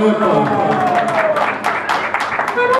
Europa. Então.